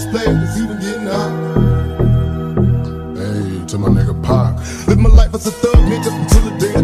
players even getting hot. Hey, to my nigga Pac. Live my life as a thug, nigga. until the day